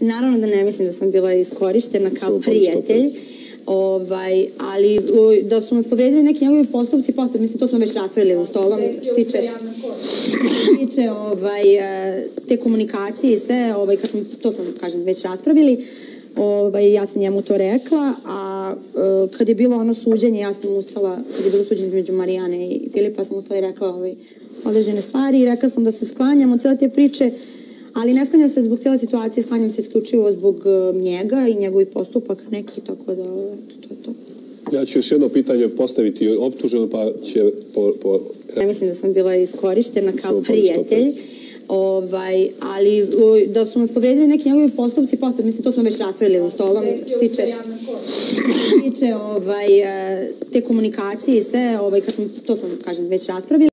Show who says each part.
Speaker 1: Naravno da ne mislim da sam bila iskorištena kao prijatelj. Ovaj, ali da su me povredili neki njegovi postupci posle, mislim, to smo već raspravili za stolom, što tiče, tiče ovaj, e, te komunikacije i sve, ovaj, kad smo, to smo, kažem, već raspravili, ovaj, ja sam njemu to rekla, a e, kad je bilo ono suđenje, ja sam ustala, kad je bilo suđenje između Marijane i Filipa, sam ustala i rekla ovaj, određene stvari i rekla sam da se sklanjam od cele te priče, ali ne sklanjam se zbog cijele situacije, sklanjam se isključivo zbog e, njega i njegovih postupaka neki, tako da eto, to je to.
Speaker 2: Ja ću još jedno pitanje postaviti optuženo, pa će po, po
Speaker 1: Ne mislim da sam bila iskorištena kao prijatelj. Ovaj, ali da su me povredili neki njegovi postupci posle, mislim, to smo već raspravili za stolom, što se tiče, tiče ovaj, e, te komunikacije i sve, ovaj, kad smo, to smo, kažem, već raspravili.